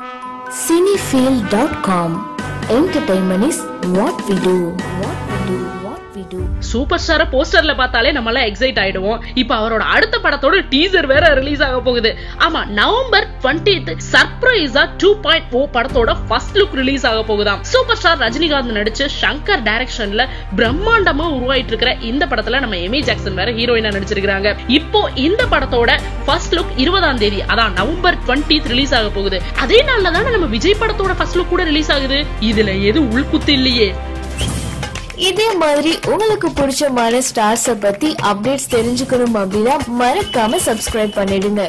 Cinefield.com. Entertainment is what we do. What do. What we do. Super ஸ்டார போஸ்டர்ல பார்த்தாலே நம்ம எல்லாம் எக்ஸைட் ஆயிடுவோம். இப்போ அவரோட அடுத்த படத்தோட டீசர் வேற ரிலீஸ் ஆக போகுது. ஆமா நவம்பர் 20th சர்ப்ரைஸா டூ பாயிண்ட் ஓ படத்தோட ஃபர்ஸ்ட் லுக் ரிலீஸ் ஆக போகுதாம். சூப்பர் ஸ்டார் ரஜினிகாந்த் நடிச்சு சங்கர் டைரக்ஷன்ல பிரம்மாண்டமா உருவாயிட்டு இருக்கிற இந்த படத்துல நம்ம எமி ஜாக்சன் வேற ஹீரோயினா நடிச்சிருக்காங்க இப்போ இந்த படத்தோட ஃபர்ஸ்ட் லுக் இருபதாம் தேதி அதான் நவம்பர் 20th ரிலீஸ் ஆக போகுது. அதே நாள்ல தானே நம்ம விஜய் படத்தோட ஃபர்ஸ்ட் லுக் கூட ரிலீஸ் ஆகுது. இதுல எது உள்குத்து இல்லையே. இதே மாதிரி உங்களுக்கு பிடிச்சமான ஸ்டார்ஸ பத்தி அப்டேட்ஸ் தெரிஞ்சுக்கணும் அப்படின்னா மறக்காம சப்ஸ்கிரைப் பண்ணிடுங்க.